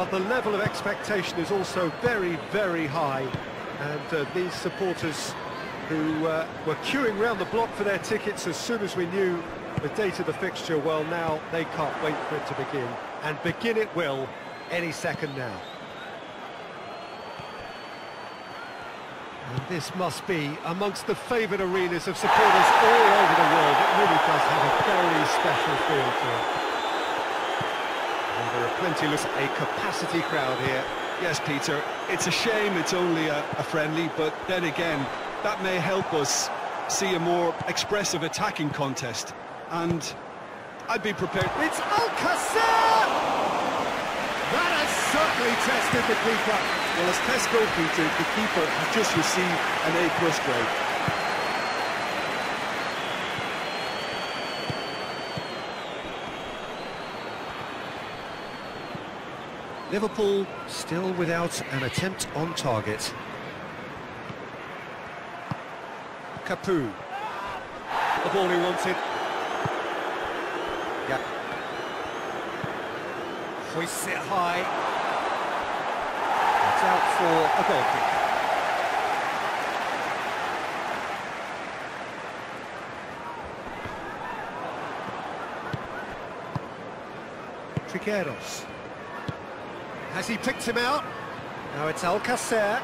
but the level of expectation is also very, very high. And uh, these supporters who uh, were queuing round the block for their tickets as soon as we knew the date of the fixture, well, now they can't wait for it to begin. And begin it will any second now. And this must be amongst the favoured arenas of supporters all over the world. It really does have a very special feel to it. And a capacity crowd here. Yes, Peter, it's a shame it's only a, a, friendly, but then again, that may help us see a more expressive attacking contest. And I'd be prepared... It's Alcacer! That has certainly tested the keeper. Well, as tests go, Peter, the keeper has just received an A-plus grade. Liverpool still without an attempt on target. Capoue. The ball he wanted. Yeah. Hoists it high. It's out for a goal kick. Trigueros. Has he picked him out? Now it's Alcacer.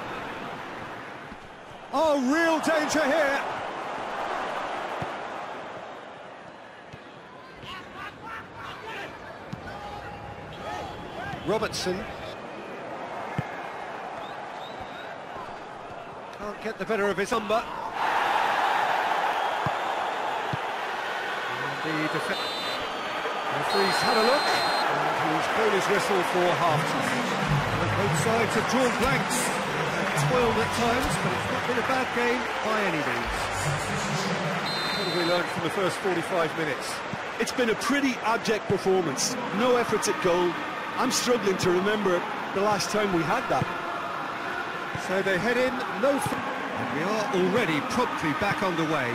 Oh, real danger here. Robertson. Can't get the better of his number. And. Referee's had a look. and He's blown his whistle for half-time. Both sides have drawn blanks. Toiled at times, but it's not been a bad game by any means. What have we learned from the first 45 minutes? It's been a pretty abject performance. No efforts at goal. I'm struggling to remember the last time we had that. So they head in, no... And we are already promptly back underway.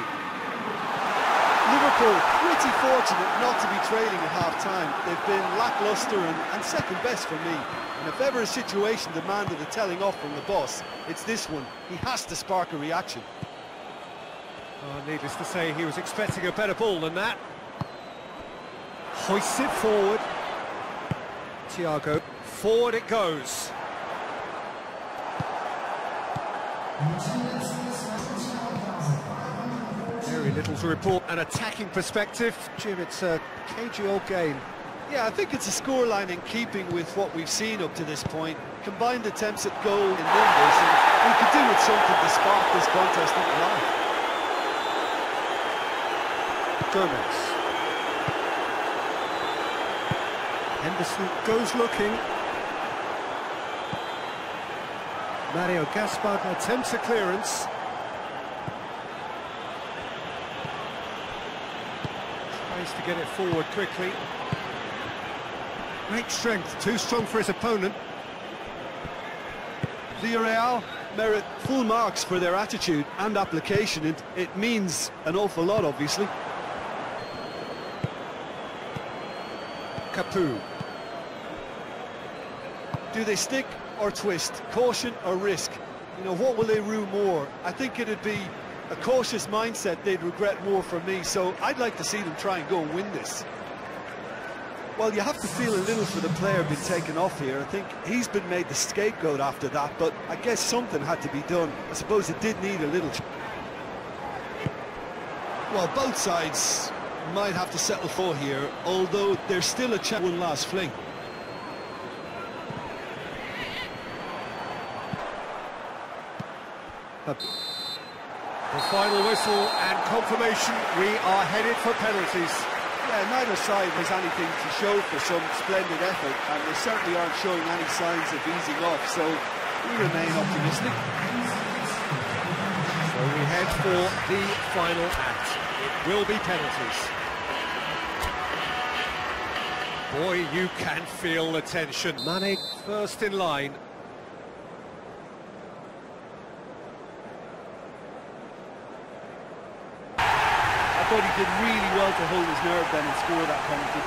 Liverpool pretty fortunate not to be trailing at half-time. They've been lacklustre and, and, second best for me. And if ever a situation demanded a telling off from the boss, it's this one. He has to spark a reaction. Oh, needless to say, he was expecting a better ball than that. Hoists it forward. Thiago, forward it goes. Very little to report. An attacking perspective. Jim, it's a cagey old game. Yeah, I think it's a scoreline in keeping with what we've seen up to this point. Combined attempts at goal in numbers, and we could do with something to spark this contest into life. Gomez. Henderson goes looking. Mario Gaspar attempts a clearance. To get it forward quickly. Great strength, too strong for his opponent. Villarreal merit full marks for their attitude and application. It, it means an awful lot, obviously. Capoue. Do they stick or twist? Caution or risk? You know, what will they rue more? I think it'd be a cautious mindset they'd regret more for me, so I'd like to see them try and go and win this. Well, you have to feel a little for the player being taken off here. I think he's been made the scapegoat after that, but I guess something had to be done. I suppose it did need a little... Well, both sides might have to settle for here, although there's still a chance one last fling. The final whistle and confirmation, we are headed for penalties. Yeah, neither side has anything to show for some splendid effort, and they certainly aren't showing any signs of easing off. So We remain optimistic. So we head for the final act. It will be penalties. Boy, you can feel the tension. Mane first in line. Thought he did really well to hold his nerve then and score that penalty.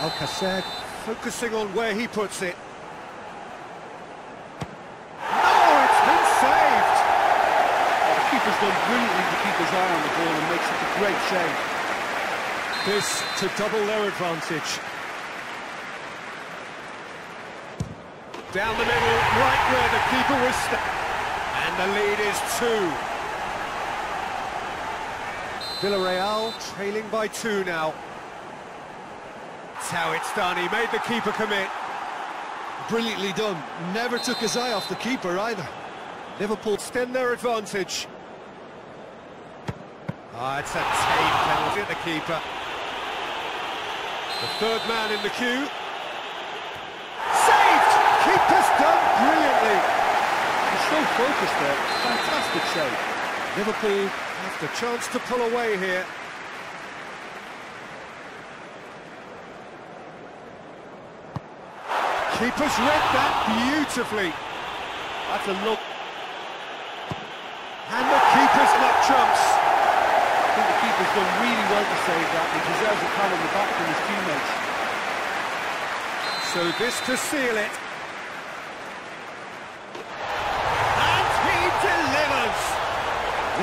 Alcacer focusing on where he puts it. No, it's been saved! The keeper's done brilliantly to keep his eye on the ball and makes it a great save. This to double their advantage. Down the middle, right where the keeper was And the lead is two. Villarreal trailing by two now. That's how it's done. He made the keeper commit. Brilliantly done. Never took his eye off the keeper either. Liverpool extend their advantage. Ah, it's a tame penalty at the keeper. The third man in the queue. Saved! Keeper's done brilliantly. He's so focused there. Fantastic save. Liverpool have the chance to pull away here. Keeper's read that beautifully. That's a look. And the keeper's not trumps. I think the keeper's done really well to save that. He deserves a pat on the back from his teammates. So this to seal it. And he delivers!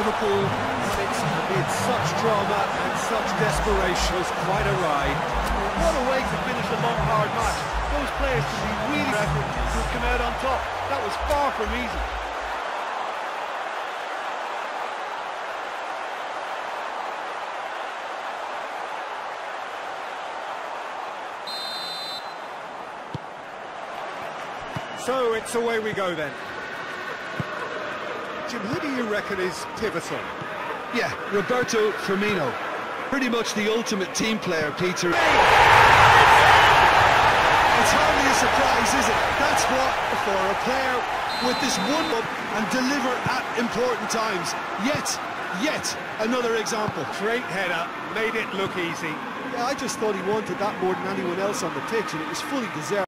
Liverpool amid such drama and such desperation. Was quite a ride. What a way to finish a long, hard match. Those players can be really effort to come out on top. That was far from easy. So it's away we go then. Jim, who do you reckon is pivotal? Yeah, Roberto Firmino. Pretty much the ultimate team player, Peter. It's hardly a surprise, is it? That's what for a player with this one up and deliver at important times. Yet, yet another example. Great header, made it look easy. Yeah, I just thought he wanted that more than anyone else on the pitch, and it was fully deserved.